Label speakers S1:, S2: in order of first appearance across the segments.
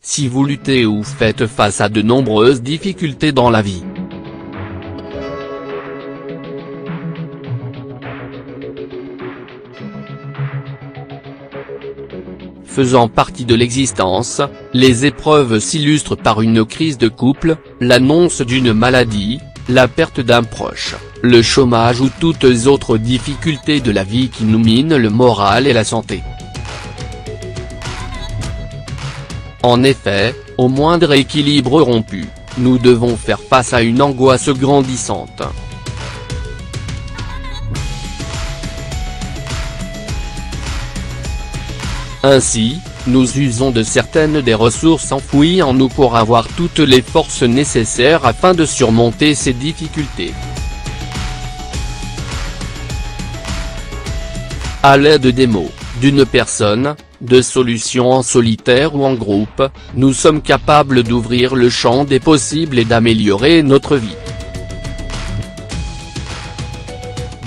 S1: Si vous luttez ou faites face à de nombreuses difficultés dans la vie. Faisant partie de l'existence, les épreuves s'illustrent par une crise de couple, l'annonce d'une maladie, la perte d'un proche, le chômage ou toutes autres difficultés de la vie qui nous minent le moral et la santé. En effet, au moindre équilibre rompu, nous devons faire face à une angoisse grandissante. Ainsi, nous usons de certaines des ressources enfouies en nous pour avoir toutes les forces nécessaires afin de surmonter ces difficultés. À l'aide des mots, d'une personne, de solutions en solitaire ou en groupe, nous sommes capables d'ouvrir le champ des possibles et d'améliorer notre vie.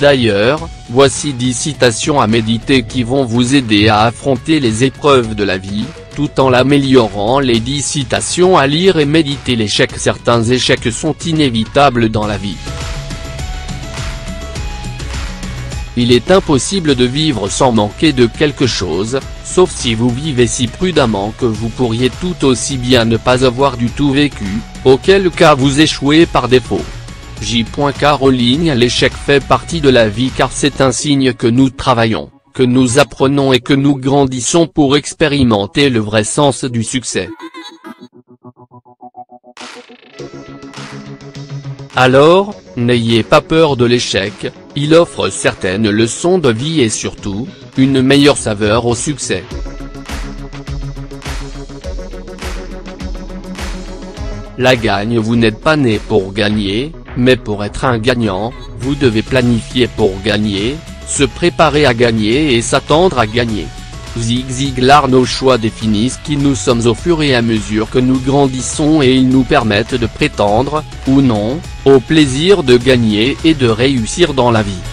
S1: D'ailleurs, voici 10 citations à méditer qui vont vous aider à affronter les épreuves de la vie, tout en l'améliorant les 10 citations à lire et méditer l'échec Certains échecs sont inévitables dans la vie. Il est impossible de vivre sans manquer de quelque chose, sauf si vous vivez si prudemment que vous pourriez tout aussi bien ne pas avoir du tout vécu, auquel cas vous échouez par défaut. J. Caroline L'échec fait partie de la vie car c'est un signe que nous travaillons, que nous apprenons et que nous grandissons pour expérimenter le vrai sens du succès. Alors, n'ayez pas peur de l'échec, il offre certaines leçons de vie et surtout, une meilleure saveur au succès. La gagne Vous n'êtes pas né pour gagner, mais pour être un gagnant, vous devez planifier pour gagner, se préparer à gagner et s'attendre à gagner. Zig Ziglar Nos choix définissent qui nous sommes au fur et à mesure que nous grandissons et ils nous permettent de prétendre, ou non, au plaisir de gagner et de réussir dans la vie.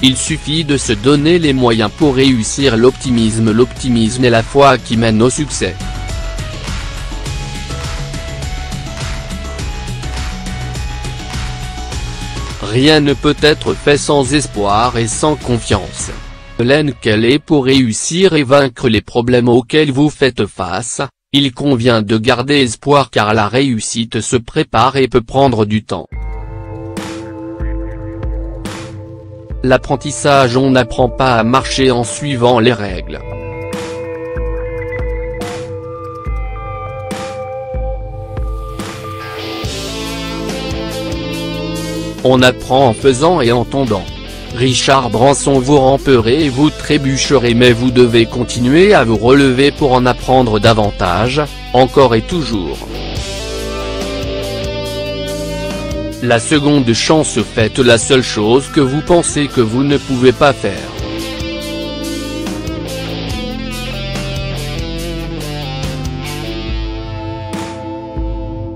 S1: Il suffit de se donner les moyens pour réussir l'optimisme L'optimisme est la foi qui mène au succès. Rien ne peut être fait sans espoir et sans confiance. L'aine qu'elle est pour réussir et vaincre les problèmes auxquels vous faites face, il convient de garder espoir car la réussite se prépare et peut prendre du temps. L'apprentissage On n'apprend pas à marcher en suivant les règles. On apprend en faisant et en tombant. Richard Branson vous ramperez et vous trébucherez mais vous devez continuer à vous relever pour en apprendre davantage, encore et toujours. La seconde chance faites la seule chose que vous pensez que vous ne pouvez pas faire.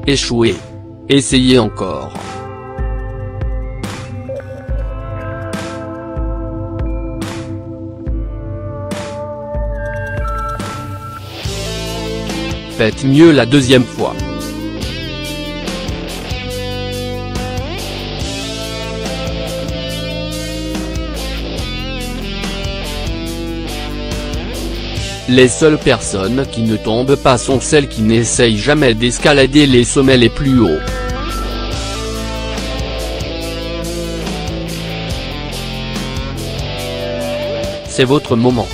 S1: Échouez. Essayez encore. Faites mieux la deuxième fois. Les seules personnes qui ne tombent pas sont celles qui n'essayent jamais d'escalader les sommets les plus hauts. C'est votre moment.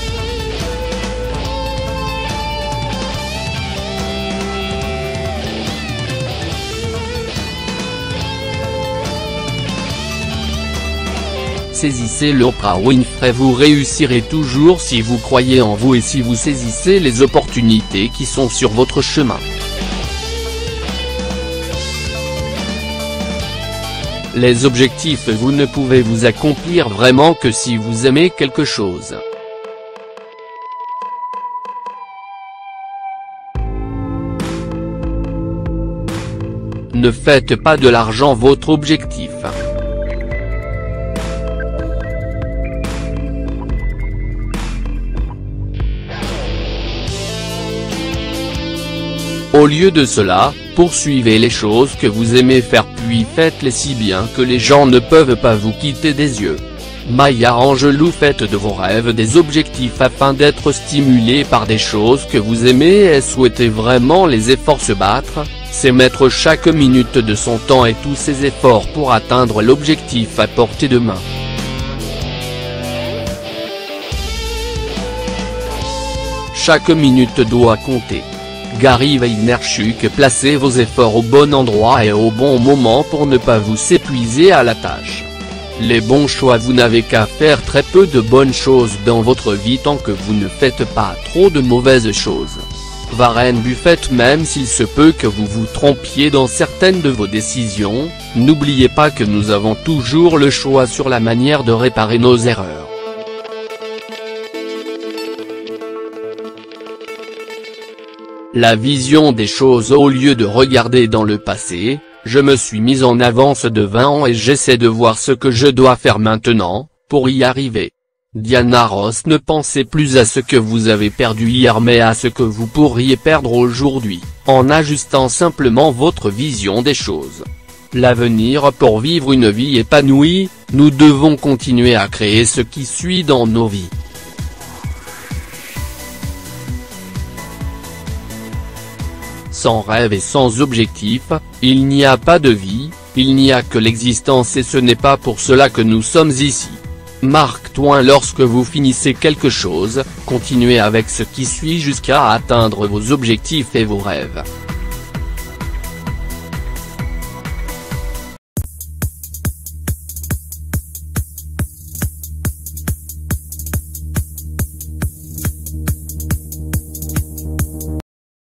S1: Saisissez l'Oprah Winfrey Vous réussirez toujours si vous croyez en vous et si vous saisissez les opportunités qui sont sur votre chemin. Les objectifs Vous ne pouvez vous accomplir vraiment que si vous aimez quelque chose. Ne faites pas de l'argent votre objectif. Au lieu de cela, poursuivez les choses que vous aimez faire puis faites-les si bien que les gens ne peuvent pas vous quitter des yeux. Maya Angelou faites de vos rêves des objectifs afin d'être stimulé par des choses que vous aimez et souhaitez vraiment les efforts se battre, c'est mettre chaque minute de son temps et tous ses efforts pour atteindre l'objectif à portée de main. Chaque minute doit compter. Gary Vaynerchuk placez vos efforts au bon endroit et au bon moment pour ne pas vous s'épuiser à la tâche. Les bons choix Vous n'avez qu'à faire très peu de bonnes choses dans votre vie tant que vous ne faites pas trop de mauvaises choses. Warren Buffett Même s'il se peut que vous vous trompiez dans certaines de vos décisions, n'oubliez pas que nous avons toujours le choix sur la manière de réparer nos erreurs. La vision des choses au lieu de regarder dans le passé, je me suis mis en avance de 20 ans et j'essaie de voir ce que je dois faire maintenant, pour y arriver. Diana Ross ne pensez plus à ce que vous avez perdu hier mais à ce que vous pourriez perdre aujourd'hui, en ajustant simplement votre vision des choses. L'avenir pour vivre une vie épanouie, nous devons continuer à créer ce qui suit dans nos vies. Sans rêve et sans objectif, il n'y a pas de vie, il n'y a que l'existence et ce n'est pas pour cela que nous sommes ici. Marc Twain Lorsque vous finissez quelque chose, continuez avec ce qui suit jusqu'à atteindre vos objectifs et vos rêves.